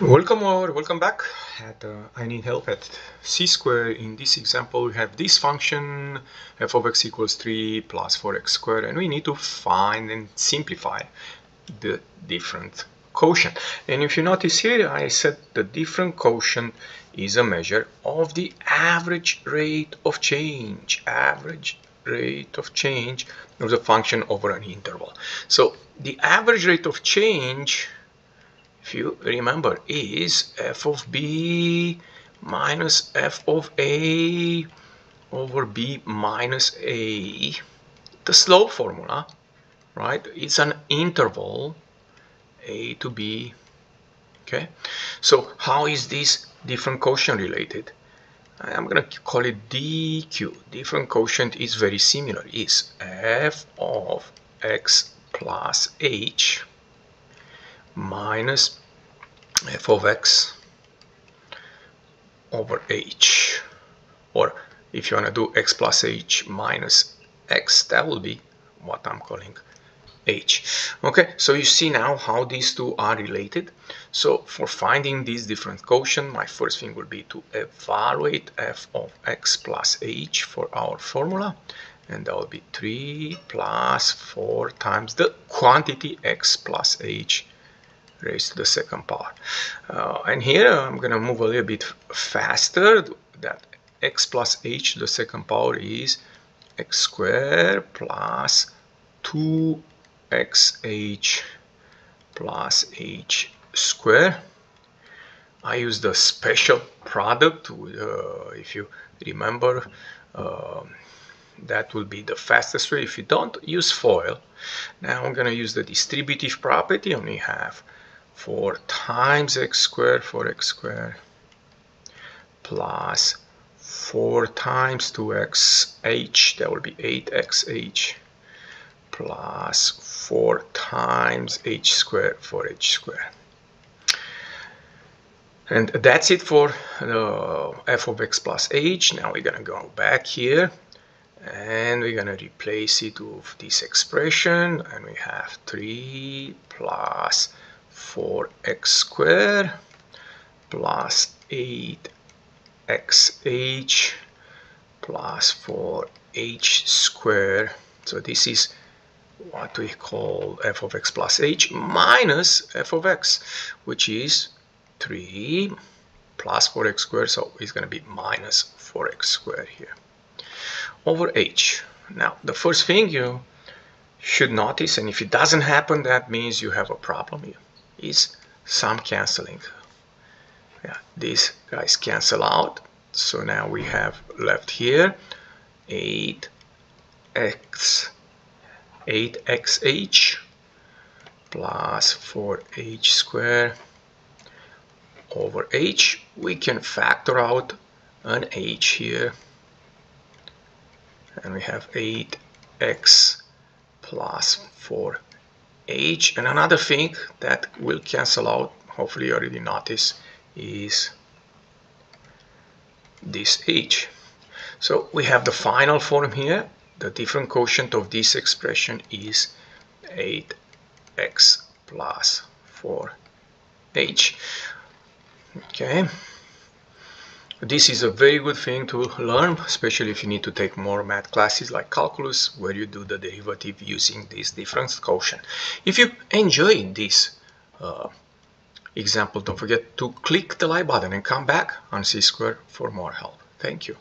Welcome or welcome back. At, uh, I need help at c squared. In this example, we have this function f of x equals 3 plus 4x squared, and we need to find and simplify the difference quotient. And if you notice here, I said the difference quotient is a measure of the average rate of change. Average rate of change of the function over an interval. So the average rate of change if you remember, is f of b minus f of a over b minus a. The slope formula, right? It's an interval a to b. Okay, so how is this difference quotient related? I'm gonna call it dq. Difference quotient is very similar. Is f of x plus h minus f of x over h. Or if you want to do x plus h minus x that will be what I'm calling h. Okay so you see now how these two are related. So for finding these difference quotient my first thing will be to evaluate f of x plus h for our formula. And that will be 3 plus 4 times the quantity x plus h raised to the second power. Uh, and here I'm going to move a little bit faster. That x plus h to the second power is x squared plus 2xh plus h squared. I use the special product, uh, if you remember, uh, that will be the fastest way. If you don't, use FOIL. Now I'm going to use the distributive property, only have 4 times x squared 4x squared plus 4 times 2xh that will be 8xh plus 4 times h squared 4h squared. And that's it for the f of x plus h. Now we're gonna go back here and we're gonna replace it with this expression and we have 3 plus 4x squared plus 8xh plus 4h squared. So this is what we call f of x plus h minus f of x, which is 3 plus 4x squared, so it's going to be minus 4x squared here, over h. Now, the first thing you should notice, and if it doesn't happen, that means you have a problem here is sum canceling. Yeah, these guys cancel out. So now we have left here 8x 8xh plus 4h squared over h. We can factor out an h here. And we have 8x plus 4 h and another thing that will cancel out hopefully you already notice is this h so we have the final form here. The difference quotient of this expression is 8x plus 4h okay this is a very good thing to learn, especially if you need to take more math classes like calculus, where you do the derivative using this difference quotient. If you enjoyed this uh, example, don't forget to click the like button and come back on C-Square for more help. Thank you.